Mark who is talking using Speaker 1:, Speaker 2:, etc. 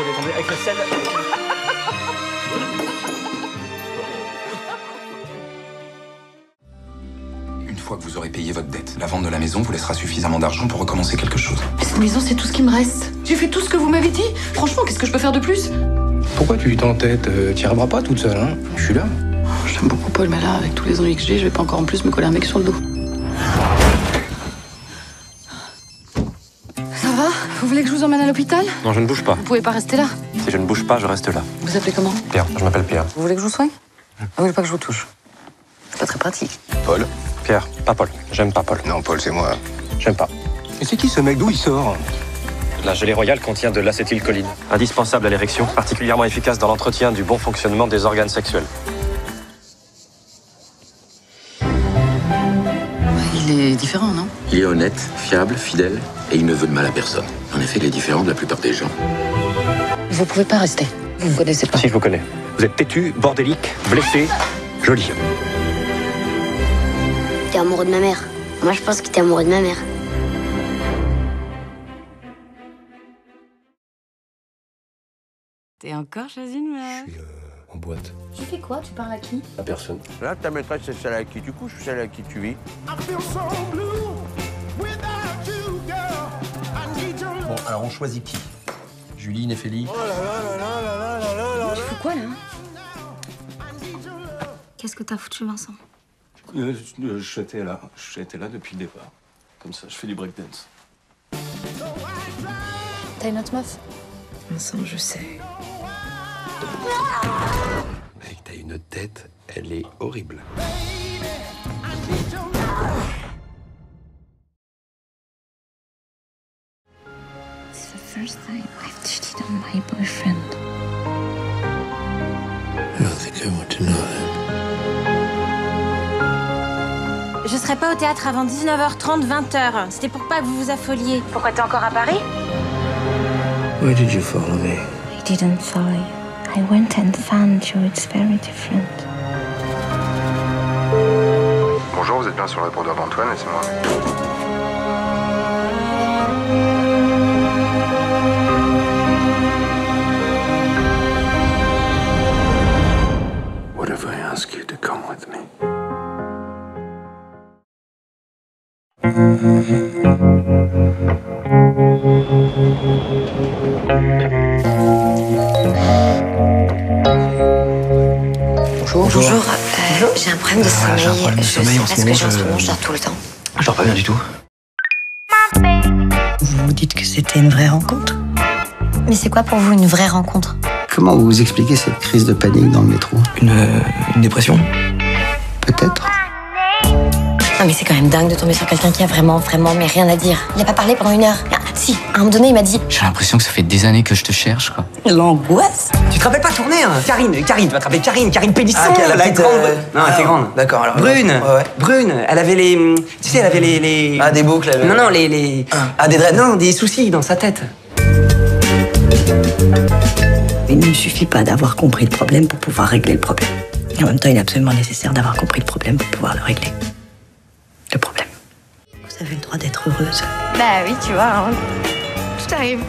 Speaker 1: désolé, attendez, avec le sel.
Speaker 2: Une fois que vous aurez payé votre dette, la vente de la maison vous laissera suffisamment d'argent pour recommencer quelque chose.
Speaker 3: Mais cette maison, c'est tout ce qui me reste. J'ai fait tout ce que vous m'avez dit. Franchement, qu'est-ce que je peux faire de plus?
Speaker 4: Pourquoi tu t'entêtes euh, T'y arriveras pas toute seule, hein? Je suis là.
Speaker 3: Je l'aime beaucoup, Paul, mais là, avec tous les ennuis que j'ai, je vais pas encore en plus me coller un mec sur le dos. Va Vous voulez que je vous emmène à l'hôpital
Speaker 5: Non, je ne bouge pas.
Speaker 3: Vous pouvez pas rester là.
Speaker 5: Si je ne bouge pas, je reste là.
Speaker 3: Vous appelez comment
Speaker 5: Pierre, je m'appelle Pierre.
Speaker 3: Vous voulez que je vous soigne Vous voulez pas que je vous touche C'est pas très pratique.
Speaker 4: Paul
Speaker 5: Pierre, pas Paul. J'aime pas Paul.
Speaker 4: Non, Paul, c'est moi.
Speaker 5: J'aime pas.
Speaker 4: Et c'est qui ce mec? D'où il sort?
Speaker 5: La gelée royale contient de l'acétylcholine, indispensable à l'érection, particulièrement efficace dans l'entretien du bon fonctionnement des organes sexuels.
Speaker 3: Il est différent, non?
Speaker 6: Il est honnête, fiable, fidèle, et il ne veut de mal à personne. En effet, il est différent de la plupart des gens.
Speaker 3: Vous pouvez pas rester. Vous me connaissez pas.
Speaker 5: Si, je vous connais. Vous êtes têtu, bordélique, blessé, joli.
Speaker 7: T'es amoureux de ma mère. Moi, je pense que t'es amoureux de ma mère.
Speaker 8: T'es encore chez une meuf?
Speaker 4: En boîte.
Speaker 7: Tu fais quoi? Tu parles à qui?
Speaker 4: À personne.
Speaker 9: Là, ta maîtresse, c'est celle à qui tu couches ou celle à qui tu vis?
Speaker 10: Bon, alors on choisit qui? Julie, Néphélie?
Speaker 7: Tu fais quoi là? Qu'est-ce que t'as foutu, Vincent?
Speaker 10: Euh, J'étais là. J'étais là depuis le départ. Comme ça, je fais du breakdance.
Speaker 7: T'as une autre meuf?
Speaker 3: Vincent, je sais.
Speaker 10: Mec, t'as une tête, elle est horrible.
Speaker 7: C'est the first time I've cheated on my boyfriend.
Speaker 10: I don't think I want to know that.
Speaker 8: Je serai pas au théâtre avant 19h30, 20h. C'était pour pas que vous vous affoliez. Pourquoi t'es encore à Paris?
Speaker 10: Why did you follow me?
Speaker 7: I didn't follow you. I went and found you. It's very different.
Speaker 2: Bonjour, vous êtes bien sur le répondeur d'Antoine et c'est moi.
Speaker 10: What if I ask you to come with me?
Speaker 4: Bonjour.
Speaker 7: Bonjour, euh, j'ai un problème de
Speaker 4: Euh,
Speaker 7: sommeil.
Speaker 4: j'ai un problème de
Speaker 7: je
Speaker 4: sommeil
Speaker 7: sais
Speaker 4: en
Speaker 7: pas
Speaker 4: ce
Speaker 7: que
Speaker 4: moment,
Speaker 7: j'ai en ce
Speaker 4: je-
Speaker 7: moment, je dors tout le temps.
Speaker 4: Je dors pas bien du tout.
Speaker 3: Vous vous dites que c'était une vraie rencontre
Speaker 7: Mais c'est quoi pour vous une vraie rencontre?
Speaker 11: Comment vous vous expliquez cette crise de panique dans le métro?
Speaker 4: Une, euh, une dépression
Speaker 11: Peut-être
Speaker 7: Non mais c'est quand même dingue de tomber sur quelqu'un qui a vraiment, vraiment, mais rien à dire. Il a pas parlé pendant une heure. Ah, si, à un moment donné, il m'a dit
Speaker 6: J'ai l'impression que ça fait des années que je te cherche, quoi.
Speaker 3: L'angoisse
Speaker 1: Tu te rappelles pas tourner, hein Karine, Karine, tu vas te rappeler Karine, Karine Pélisson
Speaker 3: Ah,
Speaker 1: la petite grande.
Speaker 3: euh,
Speaker 1: Non, elle était
Speaker 3: ah,
Speaker 1: grande.
Speaker 3: d'accord, alors,
Speaker 1: Brune,
Speaker 3: ouais, ouais.
Speaker 1: brune, elle avait les... Tu sais, elle avait les... les...
Speaker 3: Ah, des boucles, elle-
Speaker 1: Non, non, les... les...
Speaker 3: Ah, des dreads.
Speaker 1: Non, des soucis dans sa tête.
Speaker 3: Il ne suffit pas d'avoir compris le problème pour pouvoir régler le problème. En même temps, il est absolument nécessaire d'avoir compris le problème pour pouvoir le régler. Le problème. Vous avez le droit d'être heureuse.
Speaker 8: Bah oui, tu vois. hein. Tout arrive.